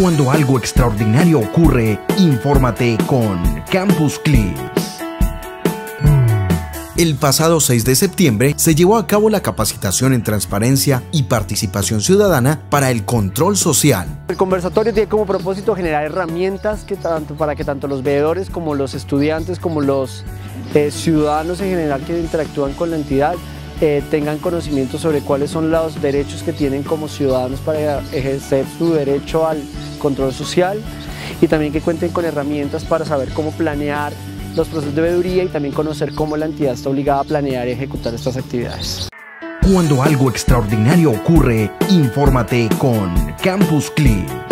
Cuando algo extraordinario ocurre, infórmate con Campus Clips. El pasado 6 de septiembre se llevó a cabo la capacitación en transparencia y participación ciudadana para el control social. El conversatorio tiene como propósito generar herramientas que tanto, para que tanto los veedores como los estudiantes como los eh, ciudadanos en general que interactúan con la entidad eh, tengan conocimiento sobre cuáles son los derechos que tienen como ciudadanos para ejercer su derecho al control social y también que cuenten con herramientas para saber cómo planear los procesos de veeduría y también conocer cómo la entidad está obligada a planear y ejecutar estas actividades. Cuando algo extraordinario ocurre, infórmate con Campus Clip.